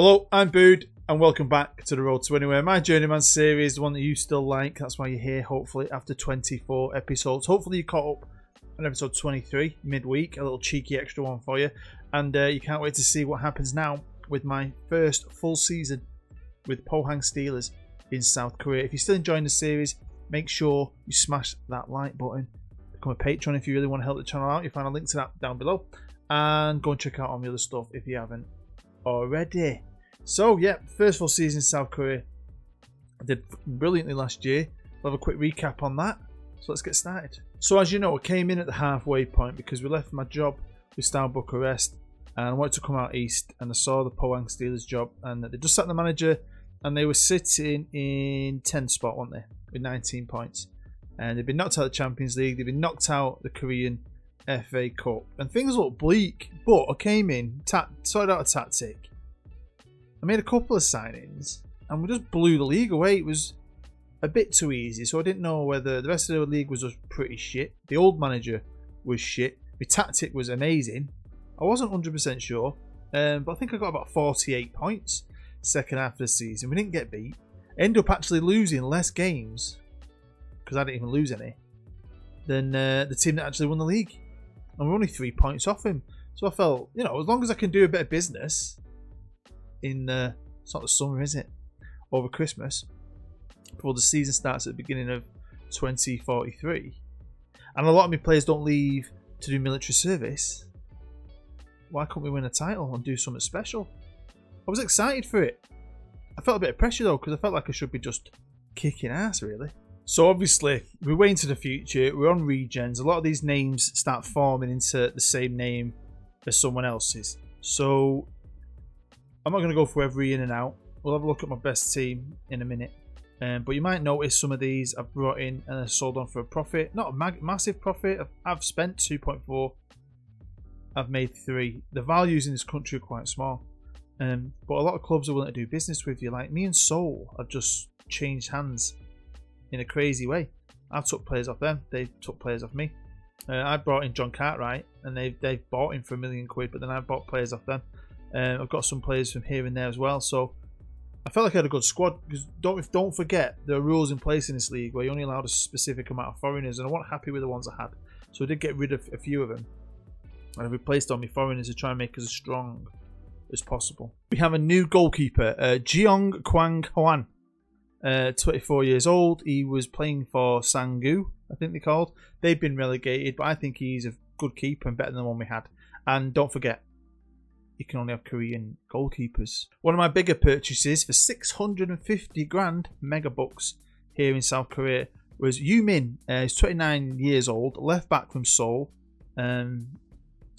Hello, I'm Bood, and welcome back to the Road to Anywhere. My Journeyman series, the one that you still like. That's why you're here, hopefully, after 24 episodes. Hopefully, you caught up on episode 23 midweek, a little cheeky extra one for you. And uh, you can't wait to see what happens now with my first full season with Pohang Steelers in South Korea. If you're still enjoying the series, make sure you smash that like button. Become a patron if you really want to help the channel out. You'll find a link to that down below. And go and check out all my other stuff if you haven't already. So, yeah, first full season in South Korea. I did brilliantly last year. We'll have a quick recap on that. So let's get started. So as you know, I came in at the halfway point because we left my job with Steaua Bucharest and I wanted to come out east and I saw the Pohang Steelers job and they just sat the manager and they were sitting in 10th spot, weren't they? With 19 points. And they've been knocked out of the Champions League, they've been knocked out the Korean FA Cup. And things look bleak, but I came in, ta- sorted out a tactic. I made a couple of signings and we just blew the league away. It was a bit too easy, so I didn't know whether the rest of the league was just pretty shit. The old manager was shit. The tactic was amazing. I wasn't 100% sure, um, but I think I got about 48 points second half of the season. We didn't get beat. End up actually losing less games because I didn't even lose any than uh, the team that actually won the league, and we're only three points off him. So I felt, you know, as long as I can do a bit of business in uh, it's not the summer, is it? Over Christmas, before the season starts at the beginning of 2043, and a lot of my players don't leave to do military service. Why couldn't we win a title and do something special? I was excited for it. I felt a bit of pressure though because I felt like I should be just kicking ass really. So obviously we're way into the future. We're on regens. A lot of these names start forming into the same name as someone else's. So I'm not going to go for every in and out. We'll have a look at my best team in a minute. Um, but you might notice some of these I've brought in and sold on for a profit. Not a massive profit. I've, I've spent 2.4. I've made 3. The values in this country are quite small. Um, but a lot of clubs are willing to do business with you. Like me and Seoul have just changed hands in a crazy way. I took players off them. They took players off me. Uh, I brought in John Cartwright and they they bought him for a million quid, but then I bought players off them. Um, I've got some players from here and there as well. So I felt like I had a good squad because don't don't forget there are rules in place in this league where you only allowed a specific amount of foreigners, and I wasn't happy with the ones I had, so I did get rid of a few of them, and I replaced all my foreigners to try and make us as strong as possible. We have a new goalkeeper, uh, Kwang Hwan, uh, 24 years old. He was playing for Sangju, I think they called. They've been relegated, but I think he's a good keeper and better than the one we had. And don't forget, you can only have Korean goalkeepers. One of my bigger purchases for 650 grand mega bucks here in South Korea was Yu Min. Uh, he's 29 years old, left back from Seoul. Um,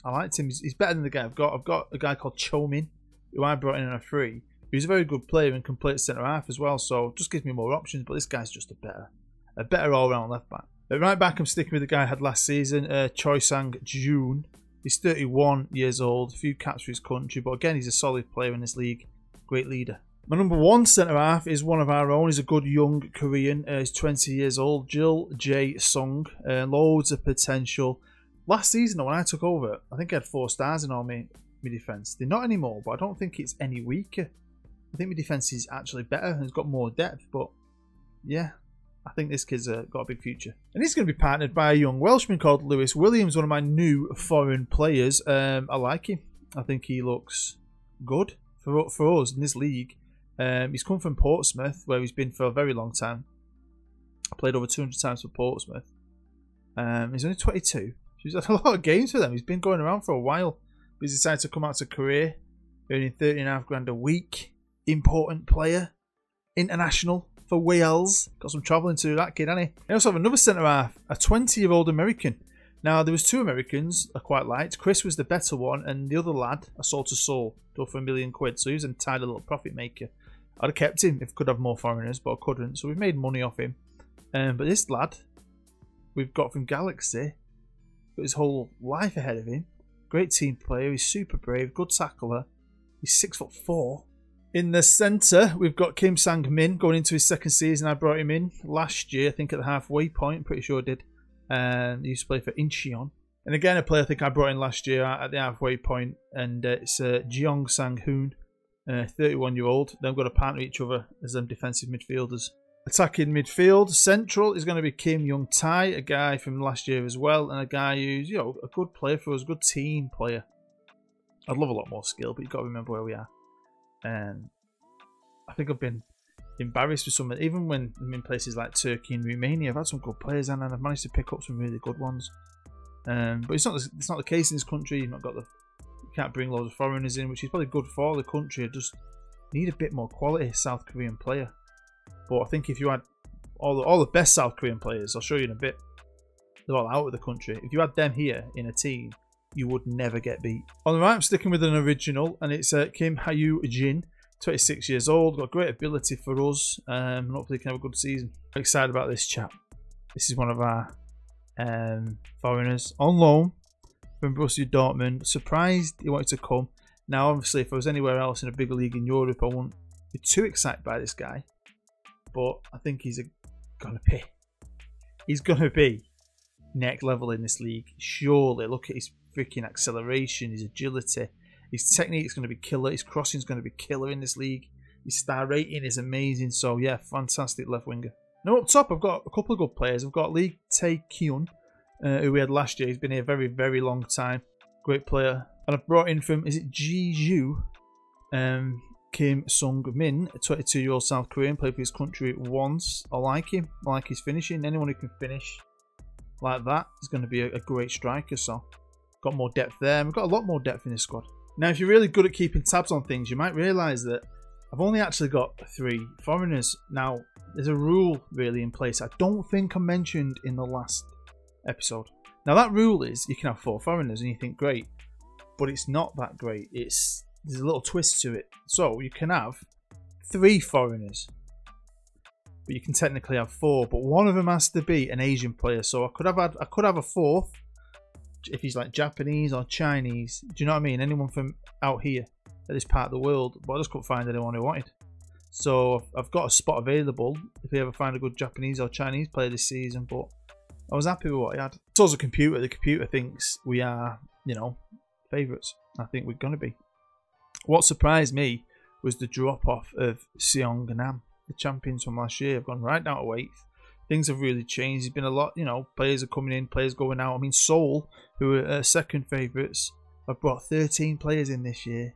I liked him. He's, he's, better than the guy I've got. I've got a guy called Cho Min, who I brought in on a free. He's a very good player and can play centre half as well, so just gives me more options. But this guy's just a better, a better all-round left back. At right back, I'm sticking with the guy I had last season, uh, Choi Sang Jun. He's 31 years old, few caps for his country, but again, he's a solid player in this league. Great leader. My number one centre half is one of our own. He's a good young Korean. Uh, he's 20 years old. Jill J. Sung. Uh, loads of potential. Last season, when I took over, I think I had four stars in all my, my defence. They're not anymore, but I don't think it's any weaker. I think my defence is actually better and it's got more depth, but yeah, I think this kid's uh, got a big future. And he's going to be partnered by a young Welshman called Lewis Williams, one of my new foreign players. Um, I like him. I think he looks good for, for us in this league. Um, he's come from Portsmouth, where he's been for a very long time. Played over 200 times for Portsmouth. Um, he's only 22. He's had a lot of games for them. He's been going around for a while. He's decided to come out to Korea, earning 30 and a half grand a week. Important player. International for Wales. Got some travelling to do that kid, hasn't he? I also have another centre half, a 20 year old American. Now, there was two Americans I quite liked. Chris was the better one, and the other lad I sold to Seoul, for a million quid. So he was an entirely little profit maker. I'd have kept him if I could have more foreigners, but I couldn't. So we've made money off him. Um, but this lad, we've got from Galaxy, got his whole life ahead of him. Great team player. He's super brave, good tackler. He's six foot four. In the centre, we've got Kim Sang Min going into his second season. I brought him in last year, I think at the halfway point. Pretty sure I did. And he used to play for Incheon. And again, a player I think I brought in last year at the halfway point, and uh, it's uh, Jeong Sang Hoon. uh, 31 year old. They've got to partner each other as them defensive midfielders. Attacking midfield, central is going to be Kim Young Tai, a guy from last year as well, and a guy who's you know a good player for us, good team player. I'd love a lot more skill, but you've got to remember where we are. And I think I've been embarrassed with some, even when I'm in places like Turkey and Romania, I've had some good players and I've managed to pick up some really good ones. Um, but it's not it's not the case in this country. You've not got the you can't bring loads of foreigners in, which is probably good for the country. I just need a bit more quality South Korean player. But I think if you had all the, all the best South Korean players, I'll show you in a bit. They're all out of the country. If you had them here in a team, you would never get beat. On the right, I'm sticking with an original, and it's uh, Kim Hayu Jin, 26 years old, got great ability for us, um, and hopefully can have a good season. I'm excited about this chap. This is one of our um, foreigners on loan from Borussia Dortmund. Surprised he wanted to come. Now, obviously, if I was anywhere else in a bigger league in Europe, I wouldn't be too excited by this guy but I think he's gonna be he's gonna be next level in this league. Surely, look at his freaking acceleration, his agility, his technique is gonna be killer. His crossing is gonna be killer in this league. His star rating is amazing. So yeah, fantastic left winger. Now up top, I've got a couple of good players. I've got Lee Tae Kyun, uh, who we had last year. He's been here a very, very long time. Great player. And I've brought in from, is it Jeju? Um, Kim Sung Min, a 22 year old South Korean, played for his country once. I like him. I like his finishing. Anyone who can finish like that is going to be a, a great striker. So, got more depth there. We've got a lot more depth in this squad. Now, if you're really good at keeping tabs on things, you might realise that I've only actually got three foreigners. Now, there's a rule really in place I don't think I mentioned in the last episode. Now, that rule is you can have four foreigners and you think, great, but it's not that great. It's there's a little twist to it. So you can have three foreigners, but you can technically have four. But one of them has to be an Asian player. So I could have had, I could have a fourth if he's like Japanese or Chinese. Do you know what I mean? Anyone from out here at this part of the world. But I just couldn't find anyone who wanted. So I've got a spot available if we ever find a good Japanese or Chinese player this season. But I was happy with what I had. It's also a computer. The computer thinks we are, you know, favourites. I think we're going to be. What surprised me was the drop off of Seongnam, the champions from last year. Have gone right down to eighth. Things have really changed. There's been a lot, you know, players are coming in, players going out. I mean, Seoul, who are uh, second favourites, have brought 13 players in this year.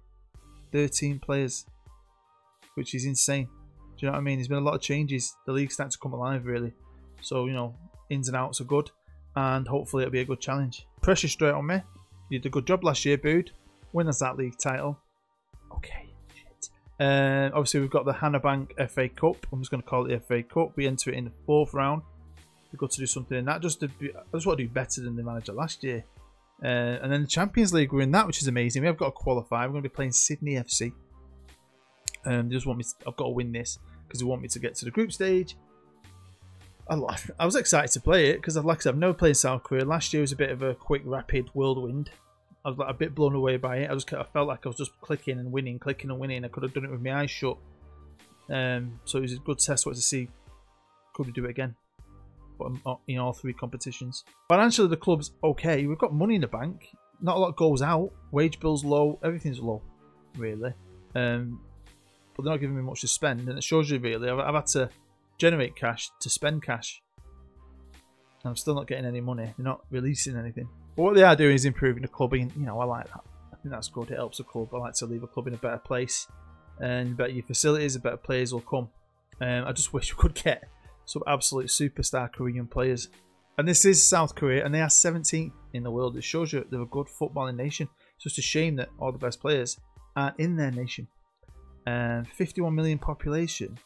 13 players, which is insane. Do you know what I mean? There's been a lot of changes. The league's starting to come alive, really. So, you know, ins and outs are good, and hopefully it'll be a good challenge. Pressure straight on me. You did a good job last year, Bood. Win us that league title. Uh, obviously, we've got the Hana Bank FA Cup. I'm just going to call it the FA Cup. We enter it in the fourth round. We've got to do something in that. Just to be, I just want to do better than the manager last year. Uh, and then the Champions League, we're in that, which is amazing. We have got to qualify. We're going to be playing Sydney FC. Um, they just want me. To, I've got to win this because they want me to get to the group stage. I, I was excited to play it because, like I said, I've never played South Korea. Last year was a bit of a quick, rapid whirlwind. I was like a bit blown away by it. I just I felt like I was just clicking and winning, clicking and winning. I could have done it with my eyes shut. Um, so it was a good test what to see could we do it again, but um, in all three competitions. Financially, the club's okay. We've got money in the bank. Not a lot goes out. Wage bills low. Everything's low, really. Um, but they're not giving me much to spend, and it shows you really. I've, I've had to generate cash to spend cash. I'm still not getting any money. They're not releasing anything. But what they are doing is improving the club. And, you know, I like that. I think that's good. It helps the club. I like to leave a club in a better place. And better your facilities, better players will come. Um, I just wish we could get some absolute superstar Korean players. And this is South Korea, and they are 17th in the world. It shows you they're a good footballing nation. It's just a shame that all the best players are in their nation. And 51 million population.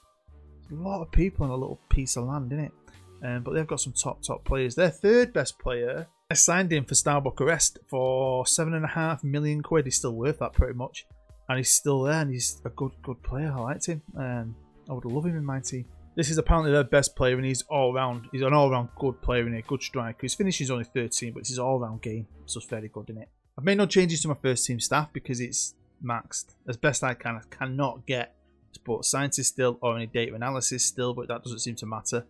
A lot of people on a little piece of land, isn't it? Um, but they've got some top, top players. Their third best player I signed him for Steaua Bucharest for seven and a half million quid. He's still worth that pretty much, and he's still there. And he's a good, good player. I liked him. Um, I would love him in my team. This is apparently their best player, and he's all round. He's an all round good player and a good striker. His finish is only 13, but it's his all round game, so it's very good in it. I've made no changes to my first team staff because it's maxed as best I can. I cannot get sports scientists still or any data analysis still, but that doesn't seem to matter.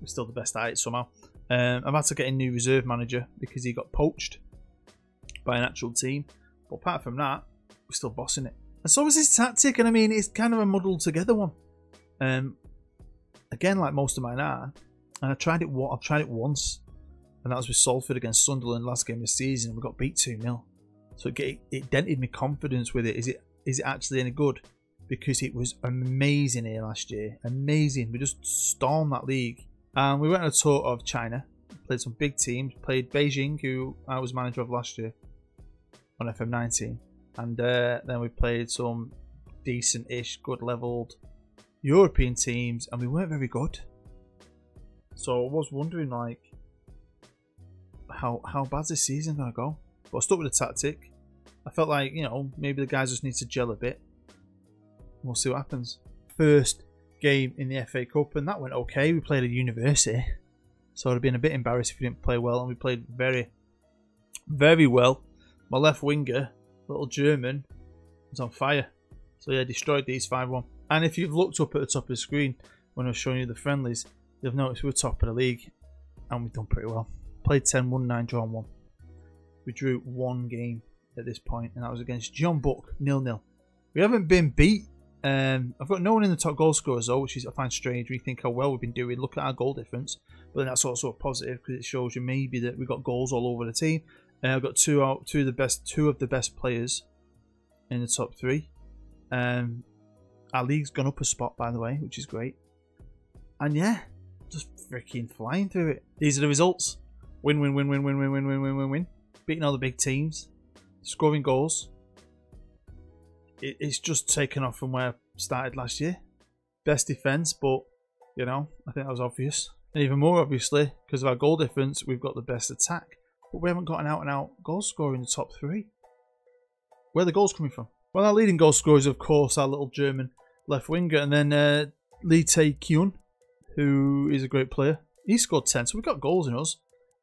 We're still the best at it somehow. Um, I've had to get a new reserve manager because he got poached by an actual team. But apart from that, we're still bossing it. And so was his tactic, and I mean, it's kind of a muddled together one. Um, again, like most of mine are, and I tried it. I've tried it once, and that was with Salford against Sunderland last game of the season. We got beat two 0 so it, it dented my confidence with it. Is it is it actually any good? Because it was amazing here last year, amazing. We just stormed that league, and we went on a tour of China, played some big teams, played Beijing, who I was manager of last year on FM19, and uh, then we played some decent-ish, good-leveled European teams, and we weren't very good. So I was wondering, like, how how bad's this season gonna go? But I stuck with the tactic. I felt like you know maybe the guys just need to gel a bit. We'll see what happens. First game in the FA Cup, and that went okay. We played a university, so it'd have been a bit embarrassed if we didn't play well, and we played very, very well. My left winger, little German, was on fire. So yeah, destroyed these 5-1. And if you've looked up at the top of the screen when I was showing you the friendlies, you'll notice we are top of the league, and we've done pretty well. Played 10, won 9, drawn 1. We drew one game at this point, and that was against Jeonbuk, nil nil. We haven't been beat. Um, I've got no one in the top goal scorers though, which is I find strange. We think how well we've been doing. Look at our goal difference, but then that's also a positive because it shows you maybe that we've got goals all over the team. Uh, I've got two out, two of the best, two of the best players in the top three. Um, our league's gone up a spot by the way, which is great. And yeah, just freaking flying through it. These are the results: win, win, win, win, win, win, win, win, win, win, win. Beating all the big teams scoring goals. It's just taken off from where I started last year. Best defence, but you know, I think that was obvious. And even more obviously, because of our goal difference, we've got the best attack. But we haven't got an out and out goal scorer in the top three. Where the goals coming from? Well, our leading goal scorer is, of course, our little German left winger. And then uh, Lee Tae Kyun, who is a great player. He scored 10, so we've got goals in us.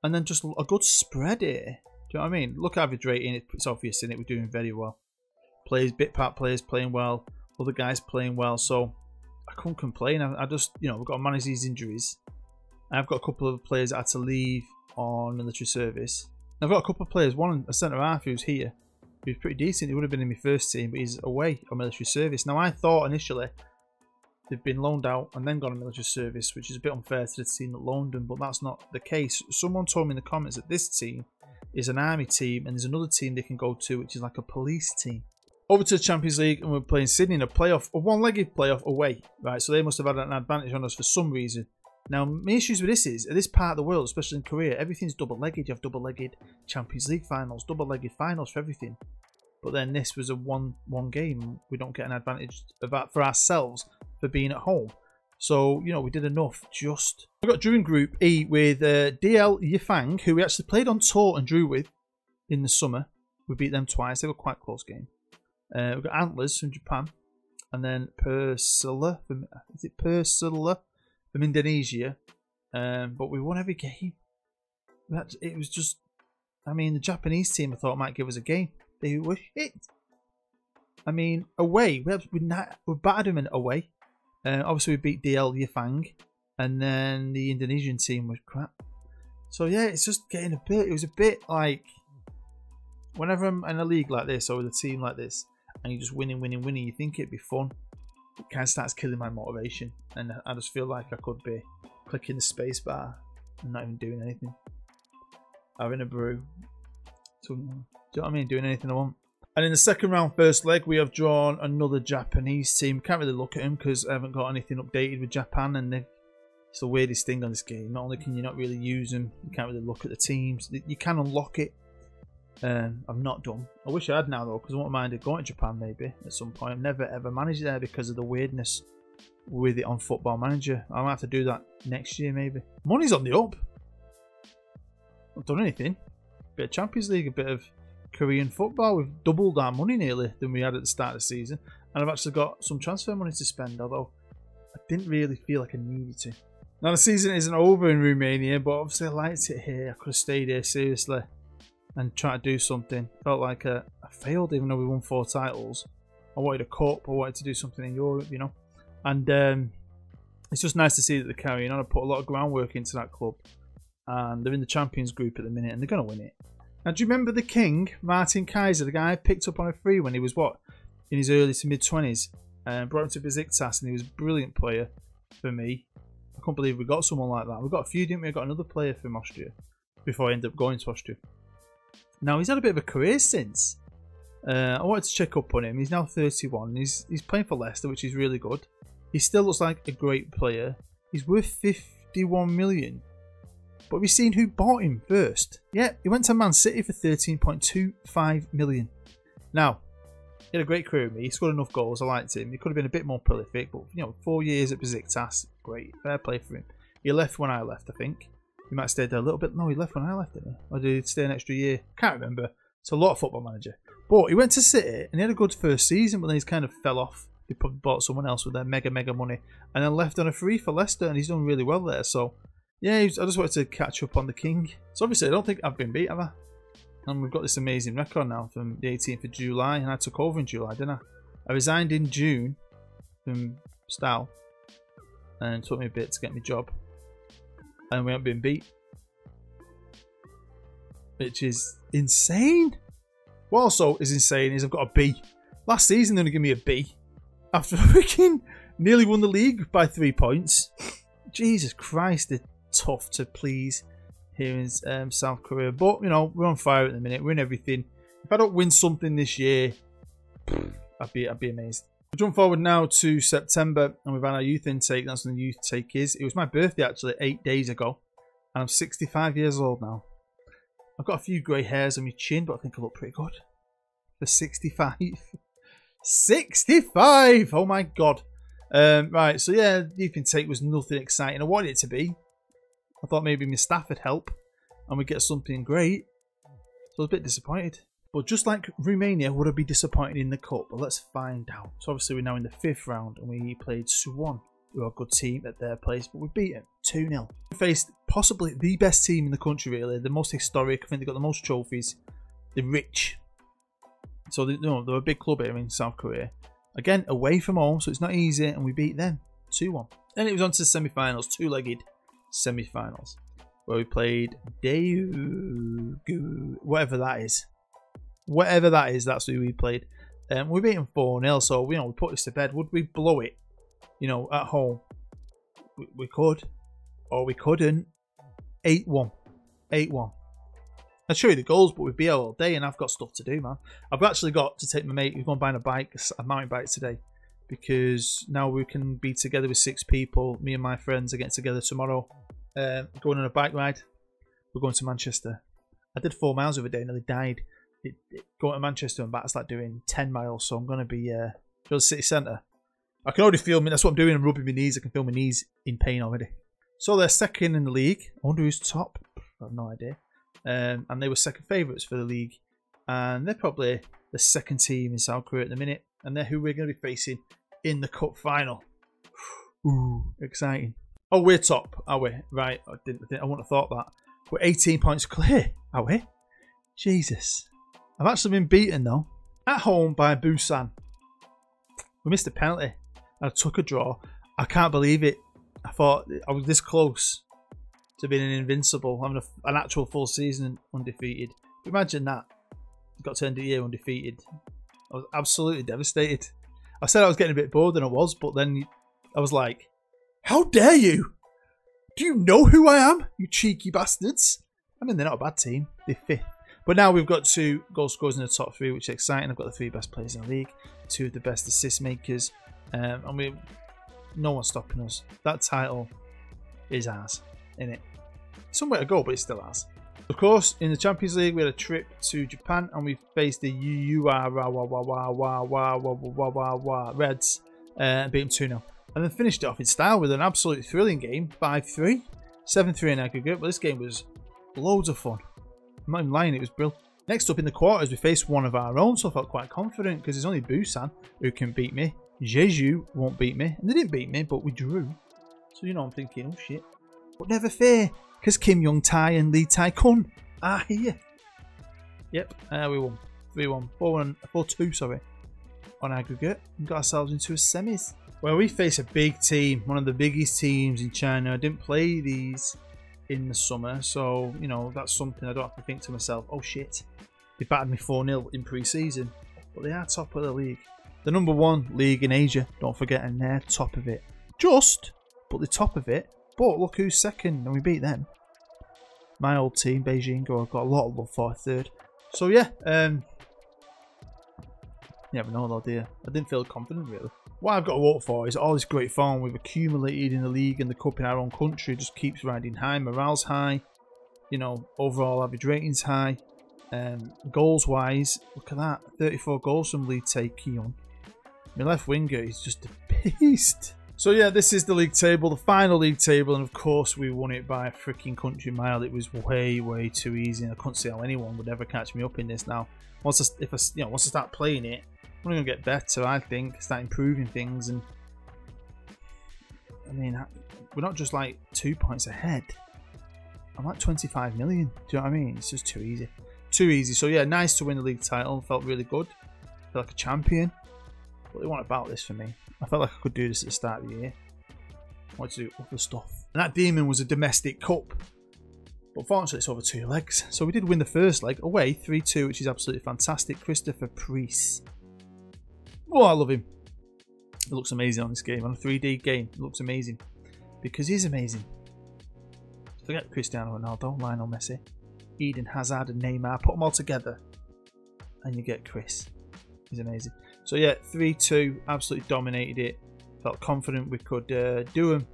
And then just a good spread here Do you know what I mean? Look at average rating, it's obvious in it, we're doing very well. Players, bit part players playing well, other guys playing well, so I can't complain. I, I just, you know, we've got to manage these injuries. I've got a couple of players that had to leave on military service. I've got a couple of players, one a centre half who's here, who's pretty decent. He would have been in my first team, but he's away on military service. Now, I thought initially they've been loaned out and then gone on military service, which is a bit unfair to the team that loaned them, but that's not the case. Someone told me in the comments that this team is an army team, and there's another team they can go to, which is like a police team. Over to the Champions League, and we're playing Sydney in a playoff, a one-legged playoff away, right? So they must have had an advantage on us for some reason. Now, my issues with this is, at this part of the world, especially in Korea, everything's double-legged. You have double-legged Champions League finals, double-legged finals for everything. But then this was a one one game. We don't get an advantage for ourselves for being at home. So, you know, we did enough just. We got Drew in Group E with uh, Dalian Yifang, who we actually played on tour and drew with in the summer. We beat them twice. They were quite close game. Uh, we've got Antlers from Japan. And then Persilla from, is it Persilla from Indonesia. Um, but we won every game. It was just, I mean, the Japanese team I thought might give us a game. They were shit. I mean, away, we, have, we, we battered them away. Uh, obviously, we beat Dalian Yifang, and then the Indonesian team was crap. So yeah, it's just getting a bit. It was a bit like whenever I'm in a league like this or with a team like this, and you're just winning, winning, winning, you think it'd be fun. It kind of starts killing my motivation, and I just feel like I could be clicking the space bar and not even doing anything. Having a brew. So, do you know what I mean? Doing anything I want. And in the second round, first leg, we have drawn another Japanese team. Can't really look at them because I haven't got anything updated with Japan, and it's the weirdest thing on this game. Not only can you not really use them, you can't really look at the teams. You can unlock it. Um, I've not done. I wish I had now though, because I wouldn't mind going to Japan maybe at some point. I've never ever managed there because of the weirdness with it on Football Manager. I might have to do that next year maybe. Money's on the up. I've done anything. A bit of Champions League, a bit of Korean football. We've doubled our money nearly than we had at the start of the season. And I've actually got some transfer money to spend, although I didn't really feel like I needed to. Now, the season isn't over in Romania, but obviously I liked it here. I could have stayed here seriously and try to do something. Felt like I, I failed even though we won four titles. I wanted a cup, I wanted to do something in Europe, you know. And um, it's just nice to see that they're carrying on. I put a lot of groundwork into that club. And they're in the Champions Group at the minute, and they're going to win it. Now, do you remember the king, Martin Kaiser, the guy I picked up on a free when he was, what, in his early to mid 20s. And brought him to Besiktas, and he was a brilliant player for me. I can't believe we got someone like that. We got a few, didn't we? We got another player from Austria before I ended up going to Austria. Now he's had a bit of a career since. Uh, I wanted to check up on him. He's now 31. He's he's playing for Leicester, which is really good. He still looks like a great player. He's worth 51 million. But we've seen who bought him first. Yeah, he went to Man City for 13.25 million. Now, he had a great career with me. He scored enough goals. I liked him. He could have been a bit more prolific, but you know, four years at Besiktas, great, fair play for him. He left when I left, I think. He might have stayed there a little bit. No, he left when I left, he? Or did he stay an extra year? Can't remember. It's a lot of football manager. But he went to City and he had a good first season, but then he's kind of fell off. He probably bought someone else with their mega, mega money and then left on a free for Leicester and he's done really well there. So, yeah, I just wanted to catch up on the King. So, obviously, I don't think I've been beat, have I? And we've got this amazing record now from the 18th of July and I took over in July, didn't I? I resigned in June from Steaua and it took me a bit to get my job. And we haven't been beat. Which is insane. What also is insane is I've got a B. Last season, they're to give me a B. After freaking nearly won the league by three points. Jesus Christ, they're tough to please here in um, South Korea. But, you know, we're on fire at the minute. We're in everything. If I don't win something this year, I'd be, I'd be amazed. We'll jump forward now to September and we've had our youth intake. That's when the youth take is. It was my birthday actually eight days ago. And I'm 65 years old now. I've got a few grey hairs on my chin, but I think I look pretty good. For 65. 65! Oh my god. Um, right, so yeah, youth intake was nothing exciting. I wanted it to be. I thought maybe my staff would help and we'd get something great. So I was a bit disappointed. But just like Romania, would I be disappointed in the cup? Well, let's find out. So obviously we're now in the fifth round and we played Suwon, who are a good team at their place, but we beat them 2-0. We faced possibly the best team in the country, really. The most historic. I think they've got the most trophies. They're rich. So they, you know, they're a big club here in South Korea. Again, away from home, so it's not easy, and we beat them 2-1. Then it was on to the semi-finals, two-legged semi-finals, where we played Daegu, whatever that is. Whatever that is, that's who we played. Um, we beat them 4-0, so, you know, we put this to bed. Would we blow it, you know, at home? We, we could, or we couldn't. 8-1. 8-1. I'd show you the goals, but we'd be here all day, and I've got stuff to do, man. I've actually got to take my mate. We've gone buying a bike, a mountain bike today, because now we can be together with six people. Me and my friends are getting together tomorrow, uh, going on a bike ride. We're going to Manchester. I did four miles of a day, nearly died. It, it, going to Manchester and back is like doing ten miles, so I'm going to be uh, go to the city centre. I can already feel me. That's what I'm doing. I'm rubbing my knees. I can feel my knees in pain already. So they're second in the league. I wonder who's top. I have no idea um, and they were second favourites for the league. And they're probably the second team in South Korea at the minute, and they're who we're going to be facing in the cup final. Ooh, exciting! Oh, we're top, are we? Right, I didn't. I wouldn't have thought that. We're 18 points clear, are we? Jesus, I've actually been beaten though at home by Busan. We missed a penalty. I took a draw. I can't believe it. I thought I was this close to being an invincible, having a, an actual full season undefeated. Imagine that. Got to end the year undefeated. I was absolutely devastated. I said I was getting a bit bored than I was, but then I was like, How dare you? Do you know who I am, you cheeky bastards? I mean, they're not a bad team. They're fifth. But now we've got two goal scorers in the top three, which is exciting. I've got the three best players in the league, two of the best assist makers, um, and we no one's stopping us. That title is ours, in it somewhere to go, but it still has. Of course, in the Champions League, we had a trip to Japan and we faced the Urawa Reds uh, and beat them 2 0. And then finished it off in style with an absolutely thrilling game 5 3, 7 3 in aggregate. But this game was loads of fun. I'm not even lying, it was brilliant. Next up in the quarters, we faced one of our own, so I felt quite confident because it's only Busan who can beat me. Jeju won't beat me. And they didn't beat me, but we drew. So, you know, I'm thinking, oh shit. But never fear, because Kim Young Tai and Lee Tae Kyun are here. Yep, uh, we won. 3 1. 4 1. 4 2, sorry. On aggregate. And got ourselves into a semis. Well, we face a big team, one of the biggest teams in China. I didn't play these in the summer, so, you know, that's something I don't have to think to myself, oh shit, they battered me 4 0 in pre season. But they are top of the league. the number one league in Asia. Don't forget, and they're top of it. Just, but the top of it. But look who's second, and we beat them. My old team, Beijing, Go, I've got a lot of love for third. So yeah, um, you never know though, dear. I didn't feel confident really. What I've got to vote for is all this great form we've accumulated in the league and the cup in our own country just keeps riding high. Morale's high, you know, overall average ratings high. Um, goals wise, look at that 34 goals from Lee Tae Kyun. My left winger is just a beast. So yeah, this is the league table, the final league table, and of course we won it by a freaking country mile. It was way, way too easy, and I couldn't see how anyone would ever catch me up in this. Now, once I, if I, you know, once I start playing it, I'm gonna get better. I think start improving things, and I mean, we're not just like two points ahead. I'm like 25 million. Do you know what I mean? It's just too easy, too easy. So yeah, nice to win the league title. Felt really good. Felt like a champion. What they want about this for me? I felt like I could do this at the start of the year. I wanted to do other stuff. And that demon was a domestic cup. But fortunately, it's over two legs. So we did win the first leg away 3 2, which is absolutely fantastic. Christopher Priest. Oh, I love him. It looks amazing on this game. On a 3D game, it looks amazing. Because he's amazing. Forget Cristiano Ronaldo, Lionel Messi, Eden Hazard, and Neymar. Put them all together, and you get Chris. He's amazing. So yeah, 3-2, absolutely dominated it. Felt confident we could uh, do them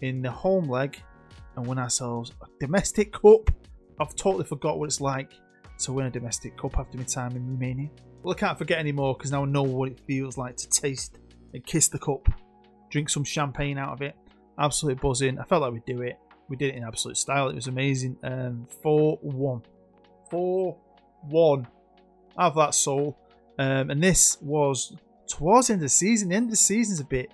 in the home leg and win ourselves a domestic cup. I've totally forgot what it's like to win a domestic cup after my time in Romania. Well, I can't forget anymore because now I know what it feels like to taste and kiss the cup, drink some champagne out of it. Absolutely buzzing. I felt like we'd do it. We did it in absolute style. It was amazing. Um, 4 1. 4 1. Have that Seoul. Um, and this was towards the end of the season. The end of the season's a bit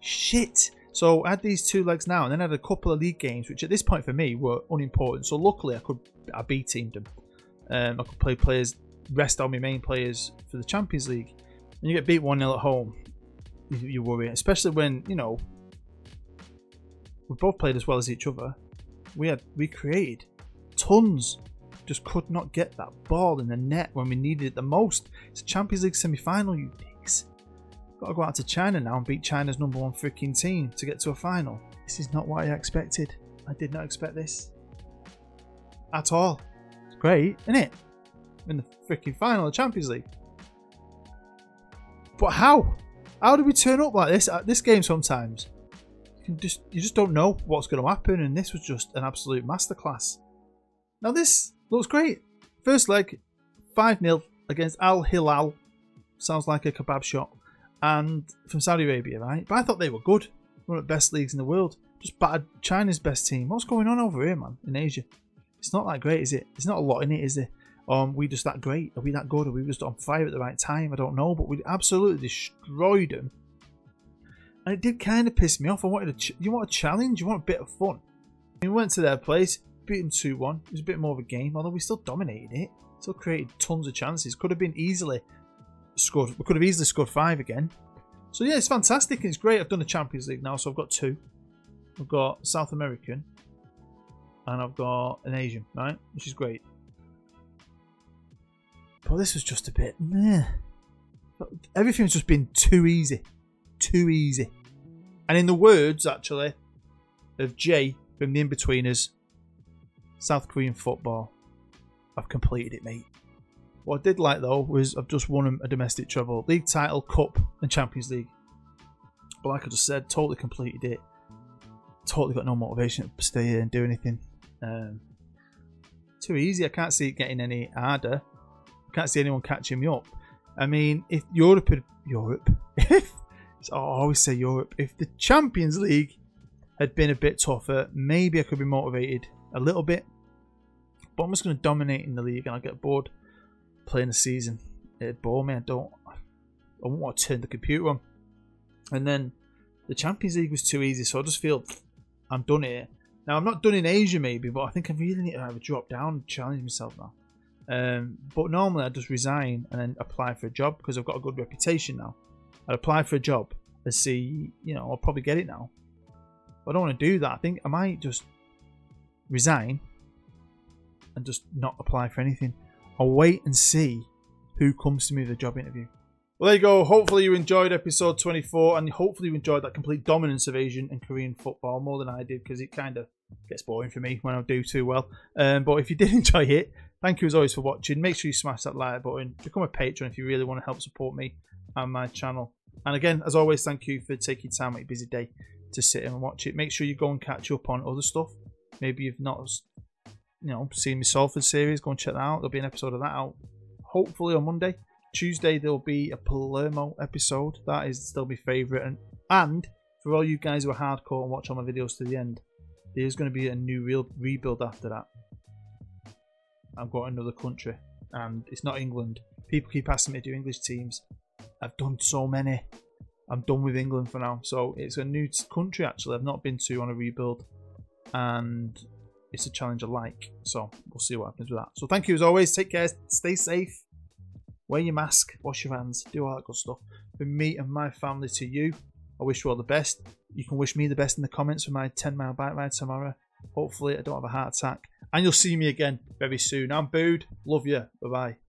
shit. So I had these two legs now, and then I had a couple of league games, which at this point for me were unimportant. So luckily I could I B teamed them. Um, I could play players, rest all my main players for the Champions League. And you get beat 1 0 at home, you, you worry, especially when, you know, we both played as well as each other. We had we created tons just could not get that ball in the net when we needed it the most. It's a Champions League semi final, you dicks. Got to go out to China now and beat China's number one freaking team to get to a final. This is not what I expected. I did not expect this at all. It's great, isn't it? In the freaking final of Champions League. But how? How do we turn up like this at this game sometimes? You just you just don't know what's going to happen, and this was just an absolute masterclass. Now this Looks great. First leg, 5 0 against Al Hilal. Sounds like a kebab shop. And from Saudi Arabia, right? But I thought they were good. One of the best leagues in the world. Just battered China's best team. What's going on over here, man, in Asia? It's not that great, is it? There's not a lot in it, is there? Um, we just that great? Are we that good? Are we just on fire at the right time? I don't know, but we absolutely destroyed them. And it did kind of piss me off. I wanted a you want a challenge? You want a bit of fun? We went to their place beat them 2 1. It was a bit more of a game, although we still dominated it. Still created tons of chances. Could have been easily scored. We could have easily scored five again. So yeah, it's fantastic. It's great. I've done the Champions League now, so I've got two. I've got South American and I've got an Asian, right? Which is great. But this was just a bit meh. Everything's just been too easy. Too easy. And in the words, actually, of Jay from the Inbetweeners, South Korean football. I've completed it, mate. What I did like though was I've just won a domestic treble, league title, cup, and Champions League. But like I just said, totally completed it. Totally got no motivation to stay here and do anything. Um, too easy. I can't see it getting any harder. I can't see anyone catching me up. I mean, if Europe, Europe, if oh, I always say Europe, if the Champions League had been a bit tougher, maybe I could be motivated a little bit. But I'm just going to dominate in the league and I'll get bored playing the season. It'd bore me. I don't. I won't want to turn the computer on. And then the Champions League was too easy, so I just feel I'm done here. Now I'm not done in Asia maybe, but I think I really need to have a drop down challenge myself now. Um, but normally I just resign and then apply for a job because I've got a good reputation now. I'd apply for a job and see, you know, I'll probably get it now. But I don't want to do that. I think I might just resign and just not apply for anything. I'll wait and see who comes to me with a job interview. Well, there you go. Hopefully, you enjoyed episode 24, and hopefully, you enjoyed that complete dominance of Asian and Korean football more than I did because it kind of gets boring for me when I do too well. Um, but if you did enjoy it, thank you as always for watching. Make sure you smash that like button, become a patron if you really want to help support me and my channel. And again, as always, thank you for taking time out your busy day to sit and watch it. Make sure you go and catch up on other stuff. Maybe you've not, you know, seen my Salford series. Go and check that out. There'll be an episode of that out hopefully on Monday. Tuesday there'll be a Palermo episode. That is still my favourite. And and for all you guys who are hardcore and watch all my videos to the end, there's going to be a new real rebuild after that. I've got another country, and it's not England. People keep asking me to do English teams. I've done so many. I'm done with England for now. So it's a new country actually. I've not been to on a rebuild, and it's a challenge I like. So we'll see what happens with that. So thank you as always. Take care. Stay safe. Wear your mask. Wash your hands. Do all that good stuff. From me and my family to you, I wish you all the best. You can wish me the best in the comments for my 10 mile bike ride tomorrow. Hopefully, I don't have a heart attack. And you'll see me again very soon. I'm Bood. Love you. Bye bye.